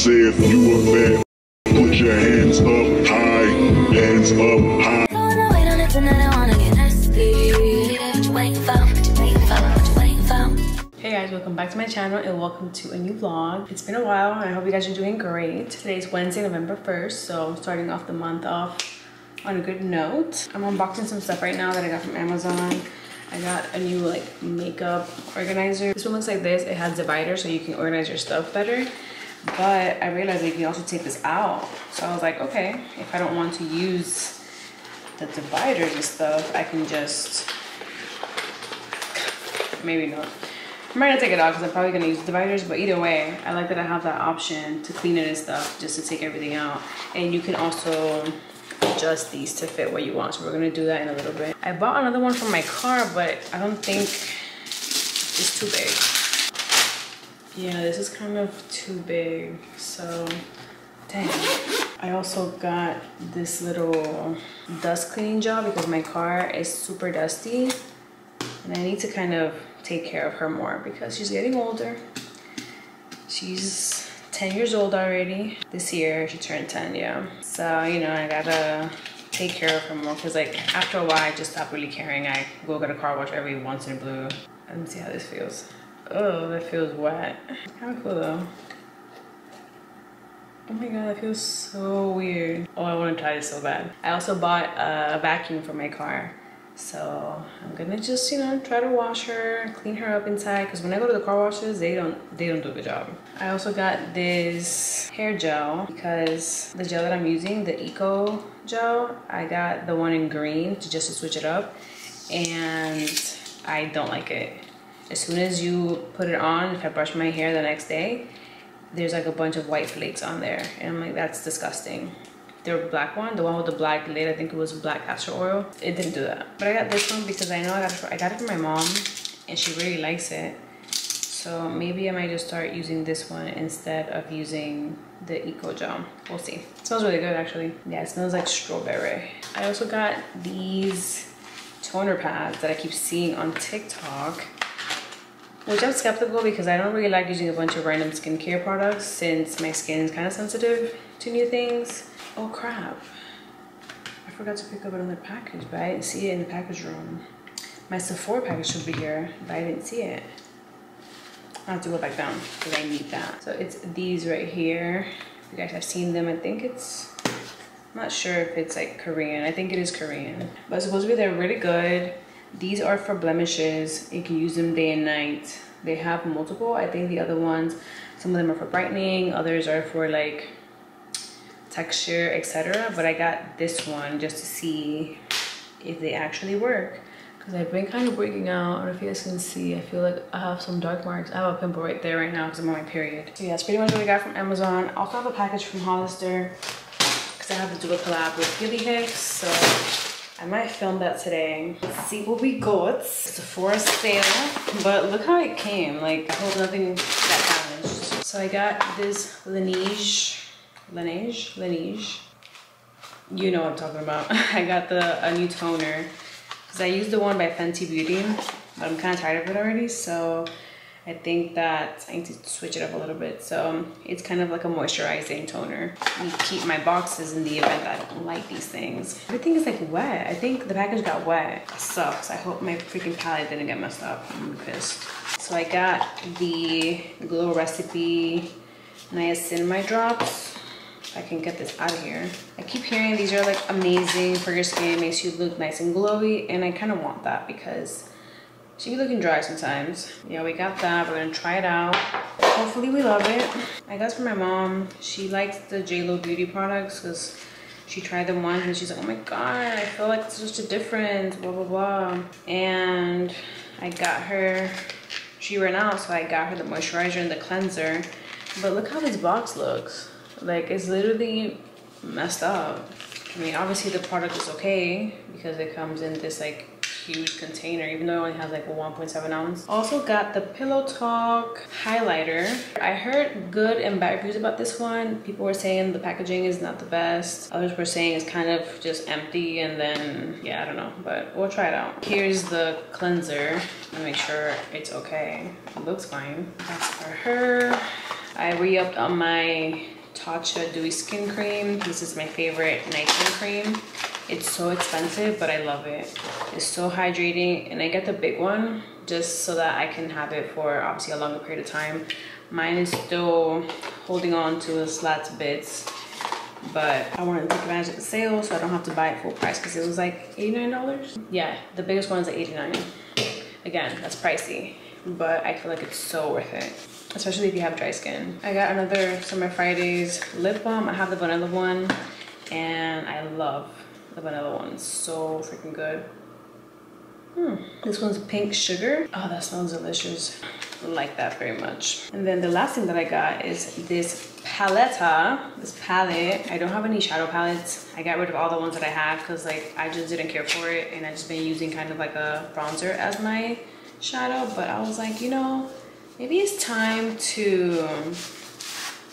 Say if you a bad, put your hands up high, hands up high. Hey guys, welcome back to my channel and welcome to a new vlog. It's been a while and I hope you guys are doing great. Today is Wednesday, November 1st, so starting off the month off on a good note. I'm unboxing some stuff right now that I got from Amazon. I got a new like makeup organizer. This one looks like this. It has dividers so you can organize your stuff better. But I realized you can also take this out. So I was like, okay, if I don't want to use the dividers and stuff, I can just, maybe not. I might not gonna take it out because I'm probably gonna use dividers, but either way, I like that I have that option to clean it and stuff, just to take everything out. And you can also adjust these to fit what you want. So we're gonna do that in a little bit. I bought another one for my car, but I don't think it's too big. Yeah, this is kind of too big, so dang. I also got this little dust cleaning job because my car is super dusty and I need to kind of take care of her more because she's getting older. She's 10 years old already. This year she turned 10, yeah. So, you know, I gotta take care of her more because like after a while I just stopped really caring. I go get a car wash every once in a blue. and see how this feels. Oh, that feels wet. Kind of cool though. Oh my god, that feels so weird. Oh, I want to try this so bad. I also bought a vacuum for my car. So I'm gonna just, you know, try to wash her, clean her up inside. Cause when I go to the car washes, they don't they don't do a good job. I also got this hair gel because the gel that I'm using, the Eco gel, I got the one in green to just to switch it up. And I don't like it. As soon as you put it on, if I brush my hair the next day, there's like a bunch of white flakes on there. And I'm like, that's disgusting the black one, the one with the black lid, I think it was black castor oil. It didn't do that. But I got this one because I know I got it, for, I got it from my mom and she really likes it. So maybe I might just start using this one instead of using the Eco Gel. We'll see. It smells really good actually. Yeah, it smells like strawberry. I also got these toner pads that I keep seeing on TikTok which I'm skeptical because I don't really like using a bunch of random skincare products since my skin is kind of sensitive to new things. Oh crap. I forgot to pick up another package, but I didn't see it in the package room. My Sephora package should be here, but I didn't see it. I have to go back down because I need that. So it's these right here. If you guys have seen them, I think it's, I'm not sure if it's like Korean. I think it is Korean. But supposedly they're really good. These are for blemishes. You can use them day and night. They have multiple. I think the other ones, some of them are for brightening. Others are for like texture, etc. But I got this one just to see if they actually work. Because I've been kind of breaking out. I don't know if you guys can see. I feel like I have some dark marks. I have a pimple right there right now because I'm on my period. So yeah, that's pretty much what I got from Amazon. I also have a package from Hollister because I have to do a collab with Gilly Hicks. So I might film that today. Let's see what we got. It's a forest sale, but look how it came. Like I hope nothing got damaged. So I got this Laneige Laneige, Laneige. You know what I'm talking about. I got the a new toner because I used the one by Fenty Beauty, but I'm kind of tired of it already. So I think that I need to switch it up a little bit. So it's kind of like a moisturizing toner. I keep my boxes in the event that I don't like these things. Everything is like wet. I think the package got wet. That sucks. I hope my freaking palette didn't get messed up. I'm pissed. So I got the Glow Recipe Niacinamide drops. If I can get this out of here. I keep hearing these are like amazing for your skin, makes you look nice and glowy, and I kind of want that because she be looking dry sometimes. Yeah, we got that. We're gonna try it out. Hopefully we love it. I got for my mom. She likes the JLo Beauty products because she tried them once and she's like, oh my God, I feel like it's just a difference, blah, blah, blah. And I got her, she ran out, so I got her the moisturizer and the cleanser. But look how this box looks. Like it's literally messed up. I mean, obviously the product is okay because it comes in this like huge container, even though it only has like a 1.7 ounce. Also got the Pillow Talk highlighter. I heard good and bad reviews about this one. People were saying the packaging is not the best. Others were saying it's kind of just empty and then, yeah, I don't know, but we'll try it out. Here's the cleanser to make sure it's okay. It looks fine. That's for her. I re-upped on my Tatcha Dewy Skin Cream. This is my favorite night cream. It's so expensive, but I love it. It's so hydrating, and I get the big one just so that I can have it for obviously a longer period of time. Mine is still holding on to its last bits, but I wanted to take advantage of the sale so I don't have to buy it full price because it was like $89. Yeah, the biggest one is like 89 Again, that's pricey, but I feel like it's so worth it especially if you have dry skin. I got another Summer Fridays lip balm. I have the vanilla one and I love the vanilla one. So freaking good. Hmm. This one's pink sugar. Oh, that smells delicious. I like that very much. And then the last thing that I got is this paletta, this palette. I don't have any shadow palettes. I got rid of all the ones that I had because like I just didn't care for it and I just been using kind of like a bronzer as my shadow. But I was like, you know, maybe it's time to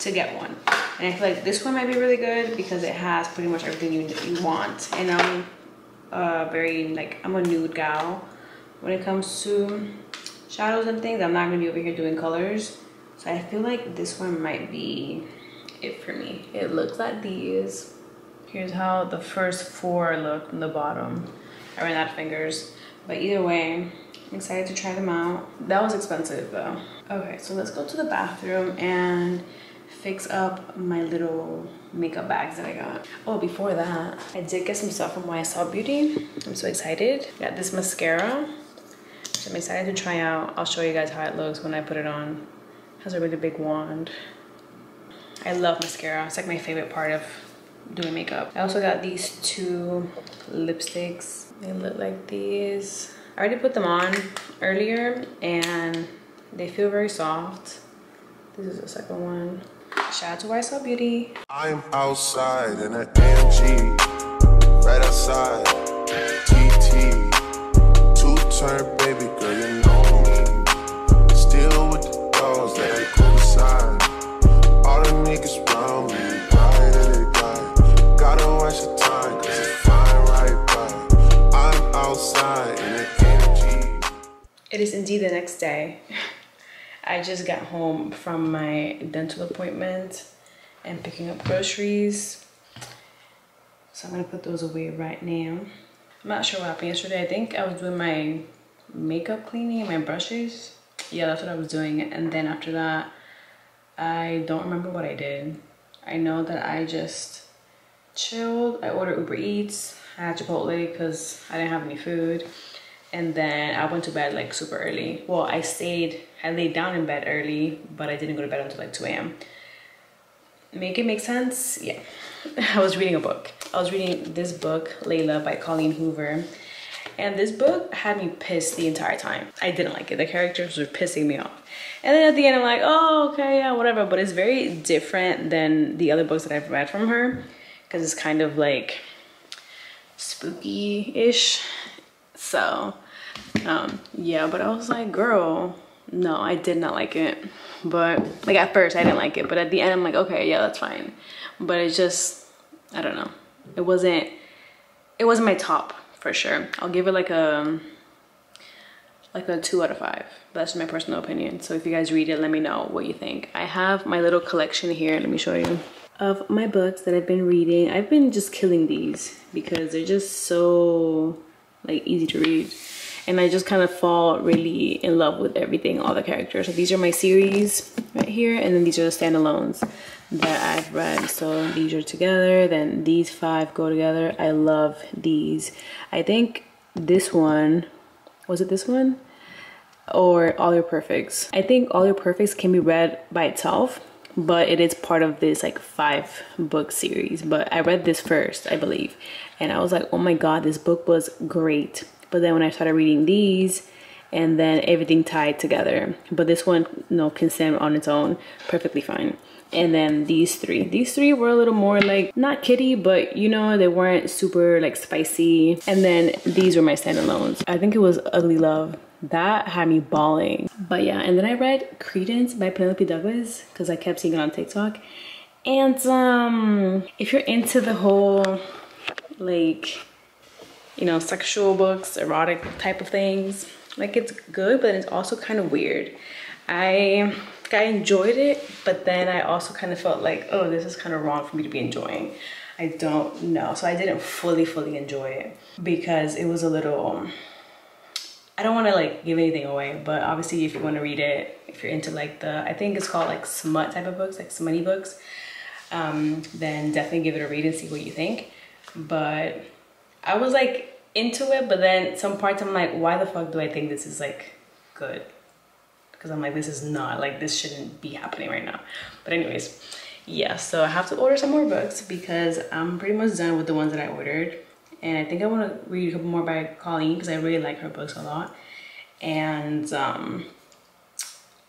to get one. And I feel like this one might be really good because it has pretty much everything you, you want. And I'm uh, very like, I'm a nude gal when it comes to shadows and things. I'm not gonna be over here doing colors. So I feel like this one might be it for me. It looks like these. Here's how the first four look from the bottom. I ran out of fingers. But either way, I'm excited to try them out. That was expensive though. Okay, so let's go to the bathroom and fix up my little makeup bags that I got. Oh, before that, I did get some stuff from YSL Beauty. I'm so excited. Got this mascara, which I'm excited to try out. I'll show you guys how it looks when I put it on. It has a really big wand. I love mascara. It's like my favorite part of doing makeup. I also got these two lipsticks. They look like these. I already put them on earlier and they feel very soft. This is the second one. Shout out to YSL Beauty. I'm outside in an AMG, right outside. TT, two turn baby girl, you know me. Still with the dogs that cool beside. All the niggas round me, or they die. Gotta watch the time, cause it's fine right by. I'm outside in an AMG. It is indeed the next day. I just got home from my dental appointment and picking up groceries. So I'm gonna put those away right now. I'm not sure what happened yesterday. I think I was doing my makeup cleaning, my brushes. Yeah, that's what I was doing. And then after that, I don't remember what I did. I know that I just chilled. I ordered Uber Eats. I had Chipotle because I didn't have any food. And then I went to bed like super early. Well, I stayed, I laid down in bed early, but I didn't go to bed until like 2 a.m. Make it make sense? Yeah. I was reading a book. I was reading this book, Layla by Colleen Hoover. And this book had me pissed the entire time. I didn't like it. The characters were pissing me off. And then at the end, I'm like, oh, okay, yeah, whatever. But it's very different than the other books that I've read from her. Because it's kind of like spooky-ish. So, um, yeah, but I was like, girl, no, I did not like it. But like at first I didn't like it, but at the end I'm like, okay, yeah, that's fine. But it just, I don't know. It wasn't, it wasn't my top for sure. I'll give it like a, like a two out of five. That's my personal opinion. So if you guys read it, let me know what you think. I have my little collection here. Let me show you of my books that I've been reading. I've been just killing these because they're just so like easy to read and I just kind of fall really in love with everything, all the characters. So these are my series right here, and then these are the standalones that I've read. So these are together, then these five go together. I love these. I think this one, was it this one? Or All Your Perfects. I think All Your Perfects can be read by itself, but it is part of this like five book series. But I read this first, I believe. And I was like, oh my God, this book was great but then when I started reading these, and then everything tied together. But this one, you know, can stand on its own perfectly fine. And then these three. These three were a little more like, not kitty, but you know, they weren't super like spicy. And then these were my standalones. I think it was Ugly Love. That had me bawling. But yeah, and then I read Credence by Penelope Douglas because I kept seeing it on TikTok. And um, if you're into the whole like you know, sexual books, erotic type of things. Like it's good, but it's also kind of weird. I I enjoyed it, but then I also kind of felt like, oh, this is kind of wrong for me to be enjoying. I don't know. So I didn't fully, fully enjoy it because it was a little, I don't want to like give anything away, but obviously if you want to read it, if you're into like the, I think it's called like smut type of books, like smutty books, um, then definitely give it a read and see what you think. But I was like into it, but then some parts I'm like, why the fuck do I think this is like good? Because I'm like, this is not, like this shouldn't be happening right now. But anyways, yeah, so I have to order some more books because I'm pretty much done with the ones that I ordered. And I think I want to read a couple more by Colleen because I really like her books a lot. And um,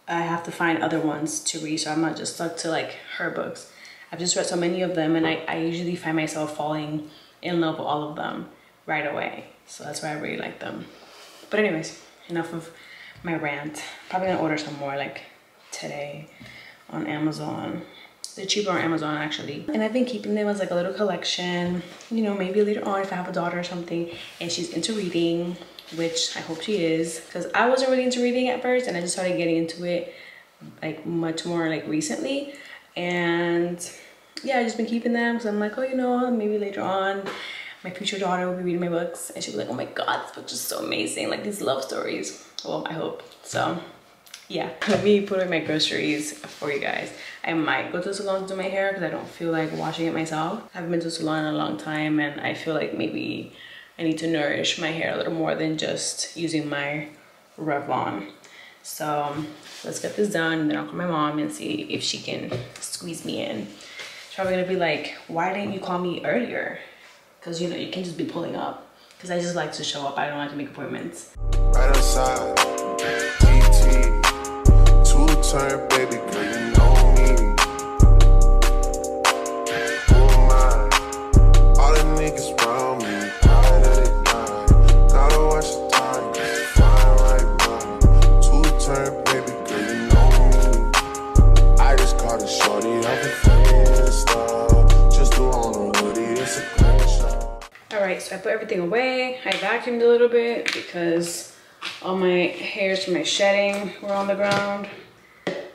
I have to find other ones to read so I'm not just stuck to like her books. I've just read so many of them and I, I usually find myself falling in love with all of them right away. So that's why I really like them. But anyways, enough of my rant. Probably gonna order some more like today on Amazon. They're cheaper on Amazon actually. And I've been keeping them as like a little collection. You know, maybe later on if I have a daughter or something and she's into reading, which I hope she is. Because I wasn't really into reading at first and I just started getting into it like much more like recently. And yeah, I've just been keeping them because I'm like, oh, you know, maybe later on my future daughter will be reading my books and she'll be like, oh my God, this book is so amazing. Like these love stories. Well, I hope. So yeah, let me put away my groceries for you guys. I might go to the salon to do my hair because I don't feel like washing it myself. I haven't been to the salon in a long time and I feel like maybe I need to nourish my hair a little more than just using my Revlon. So let's get this done and then I'll call my mom and see if she can squeeze me in. She's probably gonna be like, why didn't you call me earlier? Because you know, you can just be pulling up. Because I just like to show up, I don't like to make appointments. right outside. Turn baby girl, you know me. Who am I? All the niggas me, high that they die. Gotta watch the time, 'cause it's flying right by. Two turn baby girl, you know me. I just caught a shorty off a Insta. Just threw on a hoodie, it's a crenshaw. All right, so I put everything away. I vacuumed a little bit because all my hairs from my shedding were on the ground.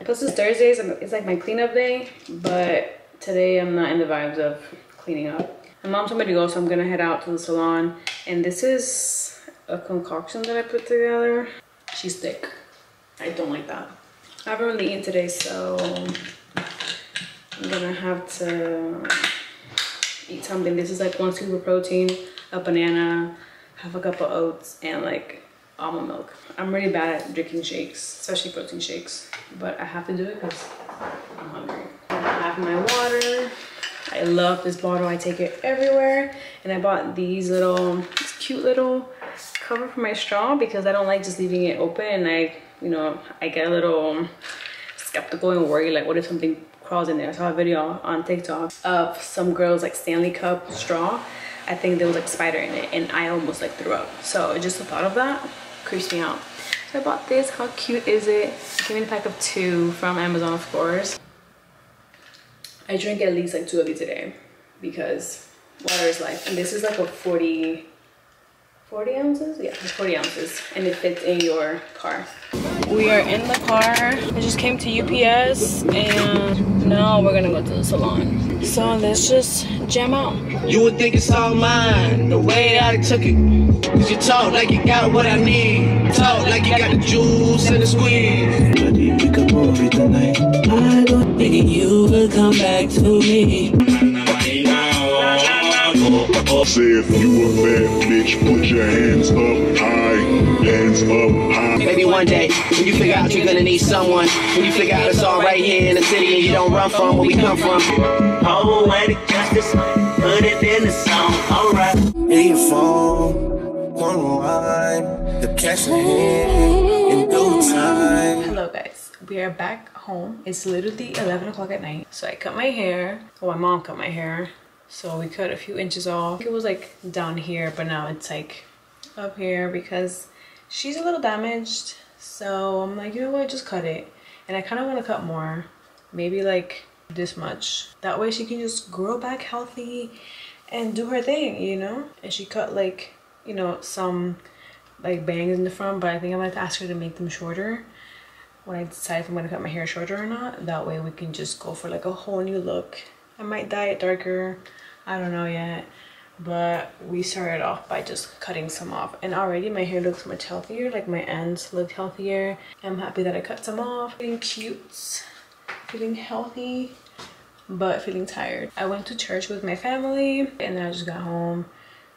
Plus it's Thursdays, it's like my cleanup day, but today I'm not in the vibes of cleaning up. My mom told me to go, so I'm gonna head out to the salon. And this is a concoction that I put together. She's thick. I don't like that. I haven't really eaten today, so I'm gonna have to eat something. This is like one scoop of protein, a banana, half a cup of oats, and like almond milk. I'm really bad at drinking shakes, especially protein shakes, but I have to do it because I'm hungry. I have my water. I love this bottle. I take it everywhere. And I bought these little, this cute little cover for my straw because I don't like just leaving it open and I, you know, I get a little skeptical and worried like what if something crawls in there. I saw a video on TikTok of some girls like Stanley Cup straw. I think there was like spider in it and I almost like threw up. So just the thought of that creeps me out. So I bought this. How cute is it? It Came in a pack of two from Amazon, of course. I drink at least like two of these a day because water is life. And this is like a 40, 40 ounces? Yeah, it's 40 ounces and it fits in your car. We are in the car. I just came to UPS and now we're gonna go to the salon. So let's just jam out. You would think it's all mine, the way I took it. Cause you talk like you got what I need. Talk like you got the juice and the squeeze. But if we come over tonight, I go thinking you will come back to me. Say if you a bad bitch, put your hands up high, hands up high. Maybe one day, when you figure out you're gonna need someone, when you figure out it's all right here in the city and you don't run from where we come from. Oh, poetic justice, put it in the song, alright. In your phone, one rhyme, the cash ahead in due time. Hello guys, we are back home. It's literally 11 o'clock at night. So I cut my hair, well my mom cut my hair. So we cut a few inches off. It was like down here, but now it's like up here because she's a little damaged. So I'm like, you know what, just cut it. And I kind of want to cut more, maybe like this much. That way she can just grow back healthy and do her thing, you know? And she cut like, you know, some like bangs in the front, but I think I'm gonna ask her to make them shorter when I decide if I'm gonna cut my hair shorter or not. That way we can just go for like a whole new look. I might dye it darker. I don't know yet. But we started off by just cutting some off. And already my hair looks much healthier. Like my ends look healthier. I'm happy that I cut some off. Feeling cute. Feeling healthy. But feeling tired. I went to church with my family. And then I just got home.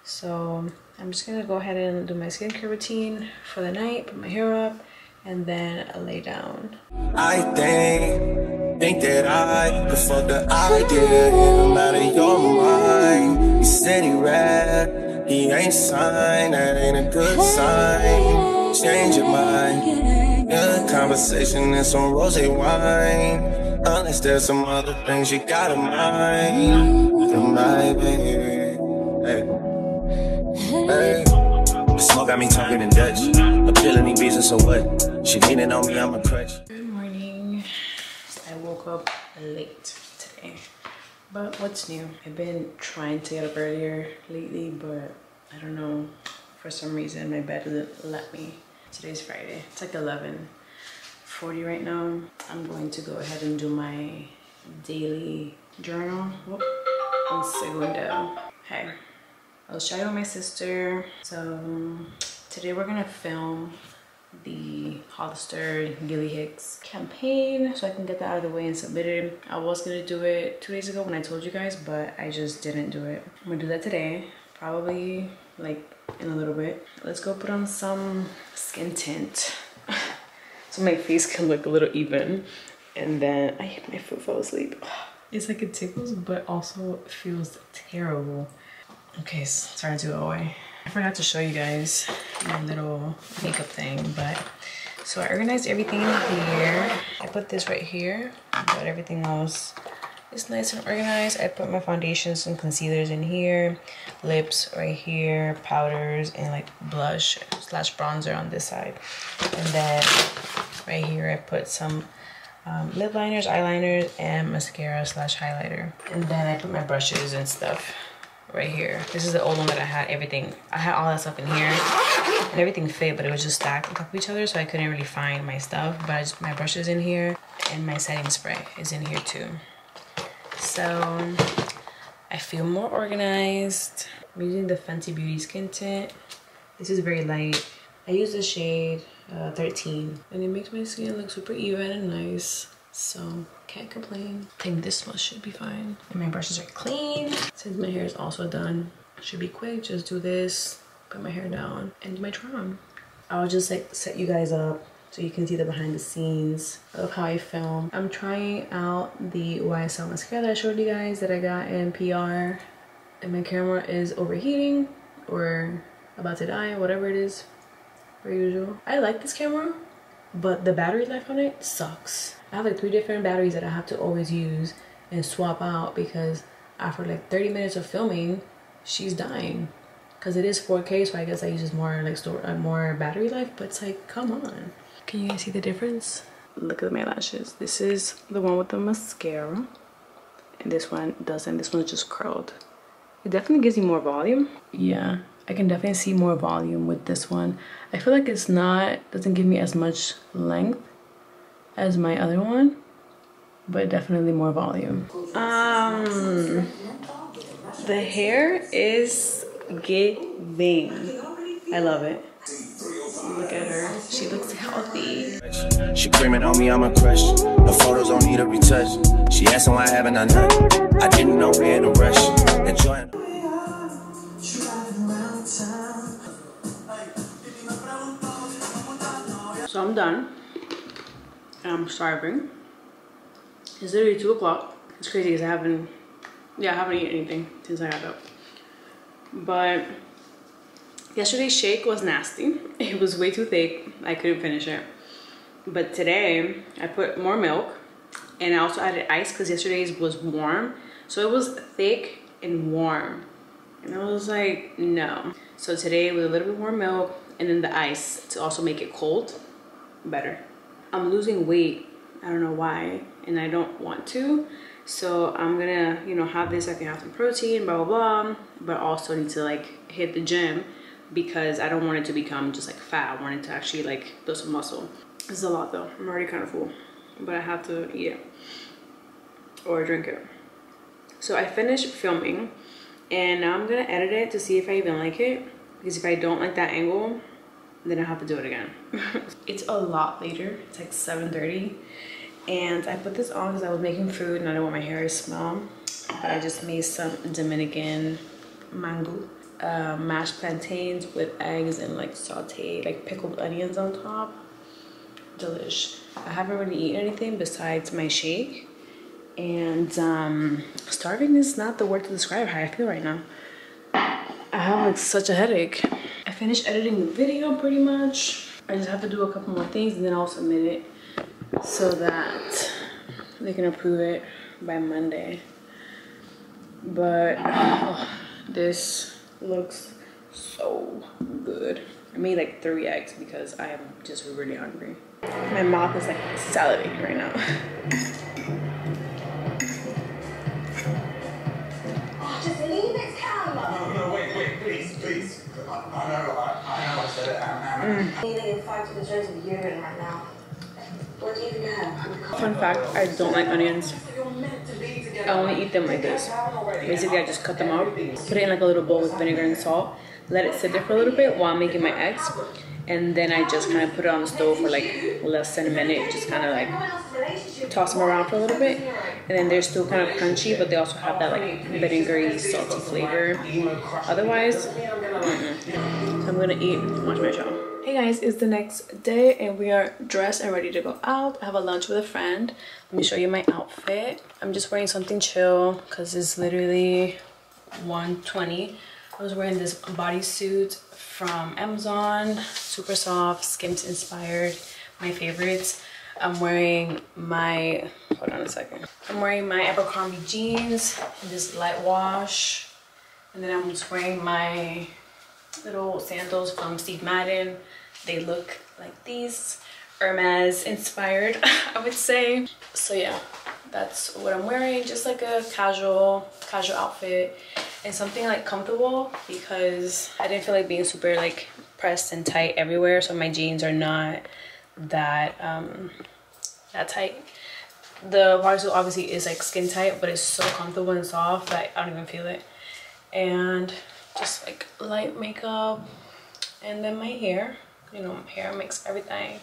So I'm just gonna go ahead and do my skincare routine for the night. Put my hair up and then I lay down. I think, think that I fuck the idea in him out of your mind. He said he rap, he ain't signed, that ain't a good sign. Change your mind. Good conversation and some rose wine. Unless there's some other things you gotta mind. My baby. Hey. Hey. The smoke got me talking in Dutch. Appealing any reason, so what? She leaning on me, I'm a woke up late today. But what's new? I've been trying to get up earlier lately, but I don't know. For some reason, my bed doesn't let me. Today's Friday. It's like 11:40 right now. I'm going to go ahead and do my daily journal. Whoop. One segundo. Hey. I was chatting with my sister. So today we're gonna film the Hollister Gilly Hicks campaign so I can get that out of the way and submit it. I was gonna do it two days ago when I told you guys, but I just didn't do it. I'm gonna do that today, probably like in a little bit. Let's go put on some skin tint so my face can look a little even. And then I hit my foot fell asleep. It's like it tickles, but also feels terrible. Okay, so starting to go away. I forgot to show you guys my little makeup thing, but so I organized everything here. I put this right here, but everything else is nice and organized. I put my foundations and concealers in here, lips right here, powders, and like blush slash bronzer on this side. And then right here, I put some um, lip liners, eyeliners, and mascara slash highlighter. And then I put my brushes and stuff right here. This is the old one that I had everything. I had all that stuff in here and everything fit, but it was just stacked on top of each other, so I couldn't really find my stuff. But just, my brush is in here and my setting spray is in here too. So I feel more organized. I'm using the Fenty Beauty Skin Tint. This is very light. I use the shade uh, 13 and it makes my skin look super even and nice. So can't complain. I think this one should be fine. And my brushes are clean. Since my hair is also done, should be quick. Just do this, put my hair down, and do my on. I'll just like set you guys up so you can see the behind the scenes of how I film. I'm trying out the YSL mascara that I showed you guys that I got in PR. And my camera is overheating or about to die, whatever it is, per usual. I like this camera, but the battery life on it sucks. I have like three different batteries that I have to always use and swap out because after like 30 minutes of filming, she's dying. Cause it is 4K, so I guess I use more like store uh, more battery life. But it's like, come on. Can you guys see the difference? Look at my lashes. This is the one with the mascara, and this one doesn't. This one's just curled. It definitely gives you more volume. Yeah, I can definitely see more volume with this one. I feel like it's not doesn't give me as much length as my other one, but definitely more volume. Um, the hair is giving. I love it. Look at her. She looks healthy. She creaming on me, I'm a crush. The photos don't need a retouch. She asking why haven't I none. I didn't know we had a rush. Enjoying. So I'm done. I'm starving. It's literally two o'clock. It's crazy because I haven't, yeah, I haven't eaten anything since I got up. But yesterday's shake was nasty. It was way too thick. I couldn't finish it. But today I put more milk and I also added ice because yesterday's was warm. So it was thick and warm. And I was like, no. So today with a little bit more milk and then the ice to also make it cold, better. I'm losing weight. I don't know why, and I don't want to. So I'm gonna, you know, have this. I can have some protein, blah blah blah, but also need to like hit the gym because I don't want it to become just like fat. I want it to actually like build some muscle. This is a lot though. I'm already kind of full, but I have to eat it or drink it. So I finished filming and now I'm gonna edit it to see if I even like it. Because if I don't like that angle, then I have to do it again. it's a lot later. It's like 7.30 and I put this on because I was making food and I don't want my hair to smell. But I just made some Dominican mangú uh, mashed plantains with eggs and like sauteed like pickled onions on top. Delish. I haven't really eaten anything besides my shake. And um, starving is not the word to describe how I feel right now. I have like such a headache. Finished editing the video pretty much. I just have to do a couple more things and then I'll submit it so that they can approve it by Monday. But oh, this looks so good. I made like three eggs because I am just really hungry. My mouth is like salivating right now. I, I know, I, I know I said it. I, mm. I, Anything in five to the shows that you're in right now. What do you think have? Fun fact, I don't like onions. You're meant to be together. I only eat them like this. Basically, I just cut them up, put it in like a little bowl with vinegar and salt, let it sit there for a little bit while I'm making my eggs, and then I just kind of put it on the stove for like less than a minute, just kind of like toss them around for a little bit, and then they're still kind of crunchy, but they also have that like vinegary, salty flavor. Otherwise, mm-mm. so I'm gonna eat, watch my show. Hey guys, it's the next day and we are dressed and ready to go out. I have a lunch with a friend. Let me show you my outfit. I'm just wearing something chill because it's literally 120. I was wearing this bodysuit from Amazon, super soft, Skims inspired, my favorites. I'm wearing my, hold on a second. I'm wearing my Abercrombie jeans, this light wash. And then I'm just wearing my little sandals from Steve Madden. They look like these. Hermes inspired, I would say. So yeah, that's what I'm wearing. Just like a casual, casual outfit and something like comfortable because I didn't feel like being super like pressed and tight everywhere. So my jeans are not that, um, that tight. The bodysuit obviously is like skin tight, but it's so comfortable and soft that I don't even feel it. And just like light makeup and then my hair you know my hair makes everything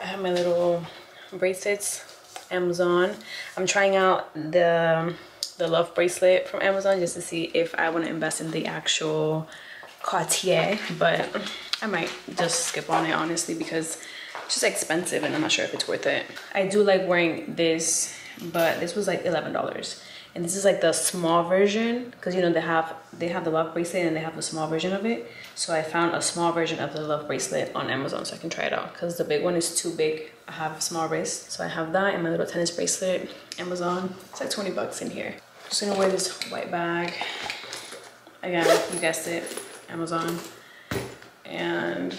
i have my little bracelets amazon i'm trying out the the love bracelet from amazon just to see if i want to invest in the actual cartier but i might just skip on it honestly because just expensive and i'm not sure if it's worth it. I do like wearing this but this was like 11 dollars. And this is like the small version because you know they have they have the love bracelet and they have the small version of it. So i found a small version of the love bracelet on amazon so i can try it out because the big one is too big. I have a small wrist so i have that and my little tennis bracelet amazon. It's like 20 bucks in here. I'm just gonna wear this white bag. Again you guessed it amazon. And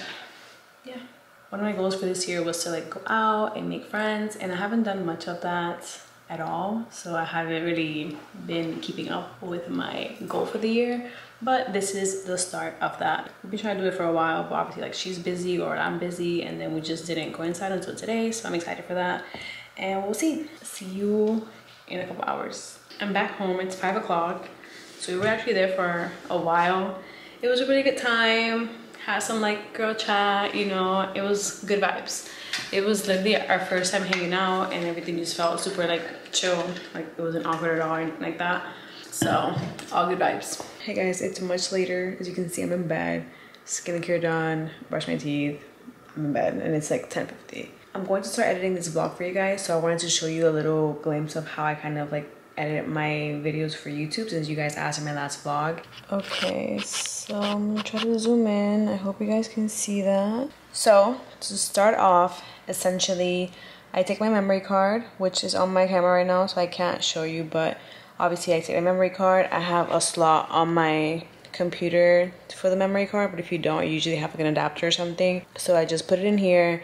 one of my goals for this year was to like go out and make friends and i haven't done much of that at all so i haven't really been keeping up with my goal for the year but this is the start of that. We've been trying to do it for a while but obviously like she's busy or i'm busy and then we just didn't coincide until today so i'm excited for that and we'll see. See you in a couple hours. I'm back home it's five o'clock so we were actually there for a while. It was a really good time had some like girl chat you know it was good vibes. It was literally our first time hanging out and everything just felt super like chill like it wasn't awkward at all or anything like that. So all good vibes. Hey guys it's much later. As you can see i'm in bed. Skincare done. Brush my teeth. I'm in bed and it's like 10 50 i'm going to start editing this vlog for you guys so i wanted to show you a little glimpse of how i kind of like edit my videos for youtube since you guys asked in my last vlog. Okay so i'm gonna try to zoom in. I hope you guys can see that. So to start off essentially i take my memory card which is on my camera right now so i can't show you but obviously i take my memory card. I have a slot on my computer for the memory card but if you don't you usually have like an adapter or something. So i just put it in here.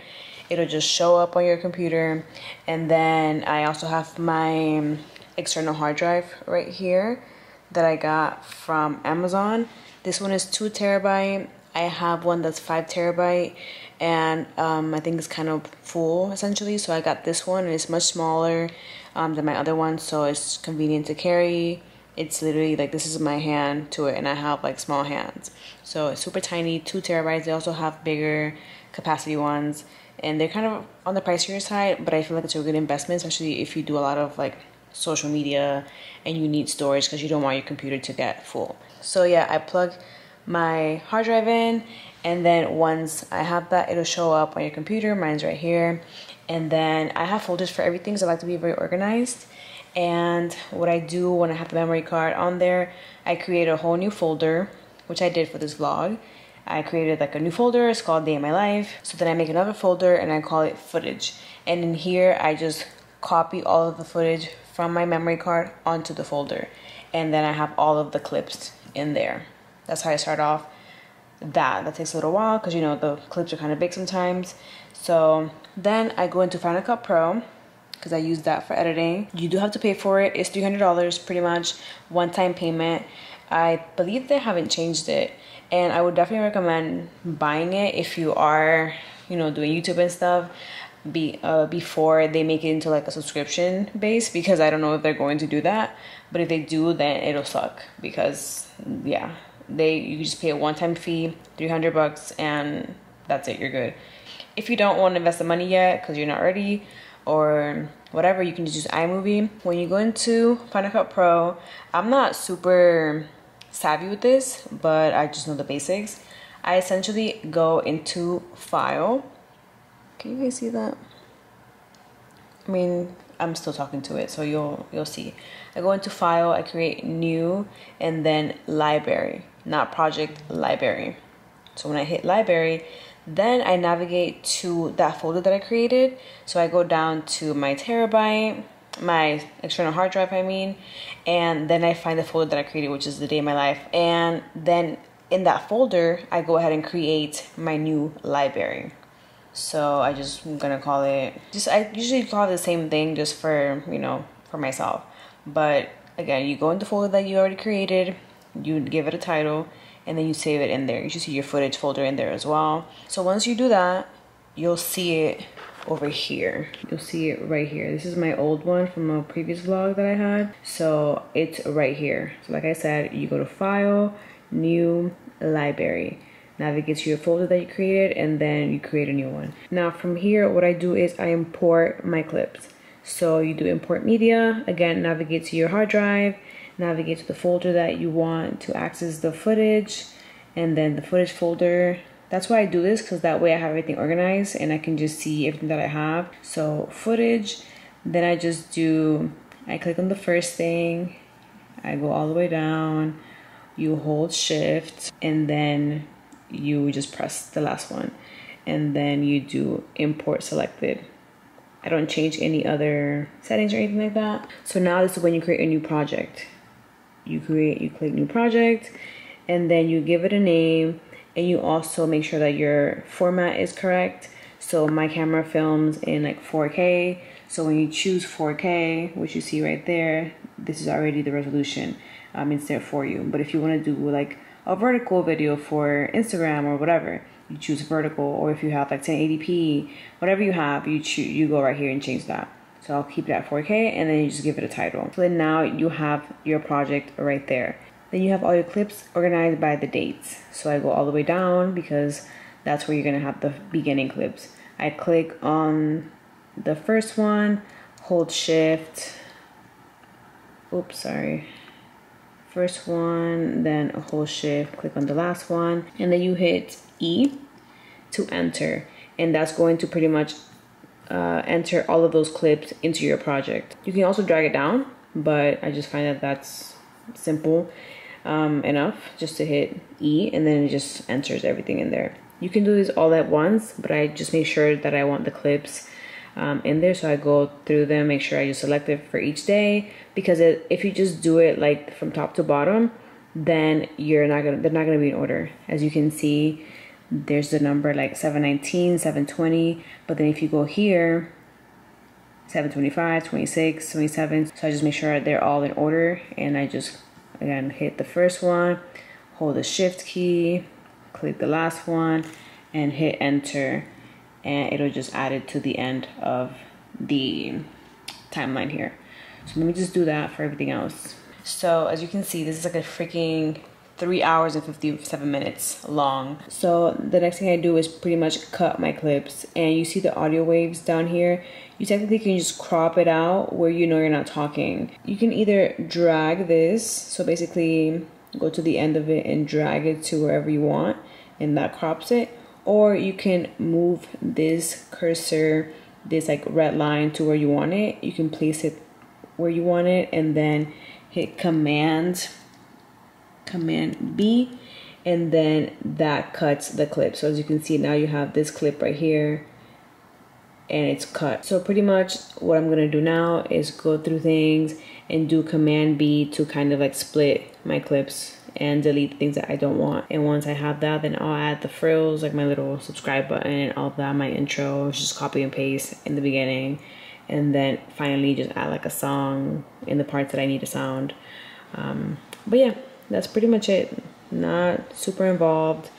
It'll just show up on your computer. And then i also have my external hard drive right here that i got from amazon this one is two terabyte i have one that's five terabyte and um, I think it's kind of full essentially. So I got this one and it's much smaller um, than my other one, so it's convenient to carry. It's literally like this is my hand to it, and I have like small hands, so it's super tiny, two terabytes. They also have bigger capacity ones, and they're kind of on the pricier side, but I feel like it's a good investment, especially if you do a lot of like social media and you need storage because you don't want your computer to get full. So yeah, I plug my hard drive in and then once I have that it'll show up on your computer. Mine's right here. And then I have folders for everything so I like to be very organized. And what I do when I have the memory card on there I create a whole new folder which I did for this vlog. I created like a new folder. It's called day in my life. So then I make another folder and I call it footage. And in here I just copy all of the footage from my memory card onto the folder and then I have all of the clips in there that's how I start off that. That takes a little while because you know the clips are kind of big sometimes. So then I go into Final Cut Pro because I use that for editing. You do have to pay for it. It's $300 pretty much one time payment. I believe they haven't changed it and I would definitely recommend buying it if you are, you know, doing YouTube and stuff be uh, before they make it into like a subscription base because I don't know if they're going to do that. But if they do, then it'll suck because yeah, they you just pay a one-time fee 300 bucks and that's it you're good. If you don't want to invest the money yet because you're not ready or whatever you can just use iMovie. When you go into Final Cut Pro I'm not super savvy with this but I just know the basics. I essentially go into file can you guys see that I mean I'm still talking to it so you'll you'll see I go into file I create new and then library not project library. So when I hit library, then I navigate to that folder that I created. So I go down to my terabyte, my external hard drive, I mean, and then I find the folder that I created, which is the day of my life. And then in that folder, I go ahead and create my new library. So I just I'm gonna call it just I usually call it the same thing just for you know for myself. But again, you go into folder that you already created, you give it a title and then you save it in there. You should see your footage folder in there as well. So once you do that you'll see it over here. You'll see it right here. This is my old one from a previous vlog that i had. So it's right here. So like i said you go to file new library navigate to your folder that you created and then you create a new one. Now from here what i do is i import my clips. So you do import media again navigate to your hard drive navigate to the folder that you want to access the footage and then the footage folder. That's why I do this because that way I have everything organized and I can just see everything that I have. So footage then I just do I click on the first thing I go all the way down you hold shift and then you just press the last one and then you do import selected. I don't change any other settings or anything like that. So now this is when you create a new project. You create you click new project and then you give it a name and you also make sure that your format is correct. So my camera films in like 4k so when you choose 4k which you see right there this is already the resolution um, it's there for you. But if you want to do like a vertical video for instagram or whatever you choose vertical or if you have like 1080p whatever you have you choose you go right here and change that so I'll keep it at 4K and then you just give it a title. So then now you have your project right there. Then you have all your clips organized by the dates. So I go all the way down because that's where you're gonna have the beginning clips. I click on the first one, hold shift, oops, sorry. First one, then a whole shift, click on the last one, and then you hit E to enter. And that's going to pretty much uh, enter all of those clips into your project. You can also drag it down, but I just find that that's simple um, enough just to hit E and then it just enters everything in there. You can do this all at once, but I just make sure that I want the clips um, in there. So I go through them, make sure I just select it for each day. Because it, if you just do it like from top to bottom, then you're not gonna, they're not gonna be in order. As you can see, there's the number like 719 720 but then if you go here 725 26 27 so i just make sure they're all in order. And i just again hit the first one hold the shift key click the last one and hit enter and it'll just add it to the end of the timeline here. So let me just do that for everything else. So as you can see, this is like a freaking three hours and 57 minutes long. So the next thing I do is pretty much cut my clips and you see the audio waves down here. You technically can just crop it out where you know you're not talking. You can either drag this, so basically go to the end of it and drag it to wherever you want and that crops it. Or you can move this cursor, this like red line to where you want it. You can place it where you want it and then hit command command B and then that cuts the clip. So as you can see now you have this clip right here and it's cut. So pretty much what I'm gonna do now is go through things and do command B to kind of like split my clips and delete the things that I don't want. And once I have that then I'll add the frills like my little subscribe button and all that my intro just copy and paste in the beginning. And then finally just add like a song in the parts that I need to sound. Um, but yeah that's pretty much it. Not super involved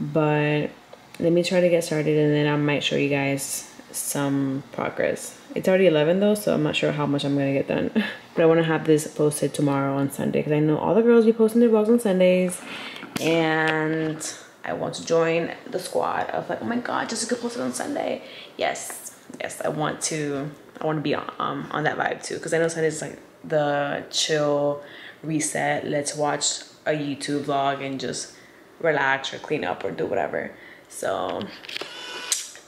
but let me try to get started and then I might show you guys some progress it's already 11 though so I'm not sure how much I'm gonna get done. But I want to have this posted tomorrow on Sunday because I know all the girls be posting their vlogs on Sundays. And I want to join the squad of like oh my god Jessica posted on Sunday. Yes yes I want to I want to be on, um, on that vibe too because I know Sunday's like the chill reset. Let's watch a youtube vlog and just relax or clean up or do whatever. So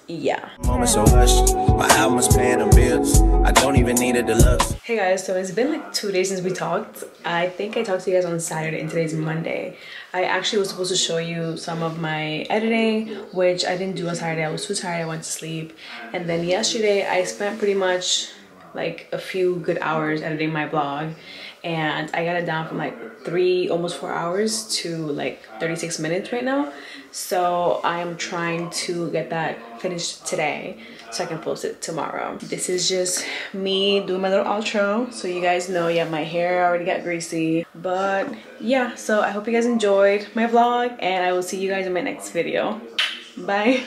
yeah Moment so hush. My album is paying the bills. I don't even need a deluxe. hey guys so it's been like two days since we talked i think i talked to you guys on saturday and today's monday i actually was supposed to show you some of my editing which i didn't do on saturday i was too tired i went to sleep and then yesterday i spent pretty much like a few good hours editing my blog and I got it down from like three, almost four hours to like 36 minutes right now. So I am trying to get that finished today so I can post it tomorrow. This is just me doing my little outro. So you guys know, yeah, my hair already got greasy. But yeah, so I hope you guys enjoyed my vlog and I will see you guys in my next video. Bye.